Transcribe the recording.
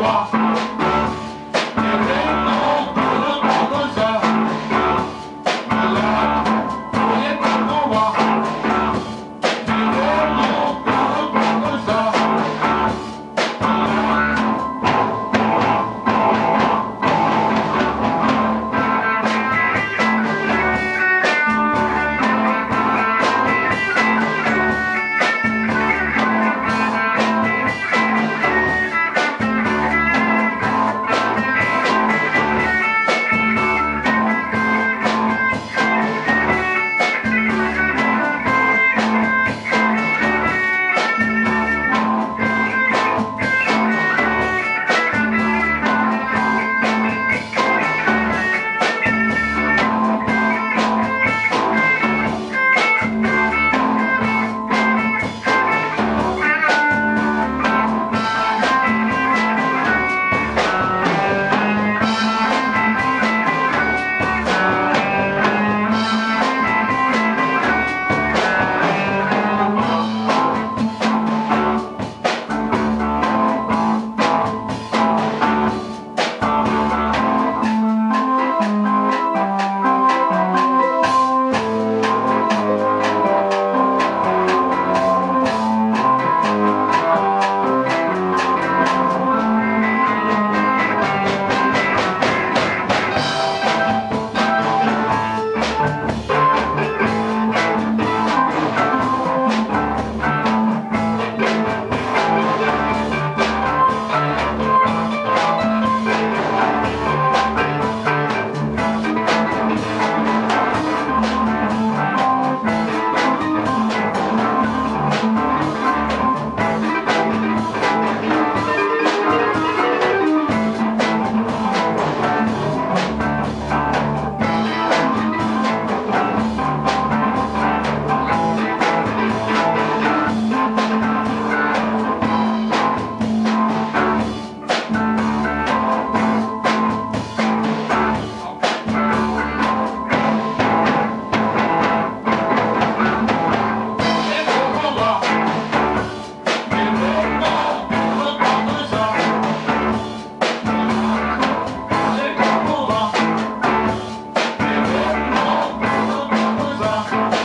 rock. Thank you.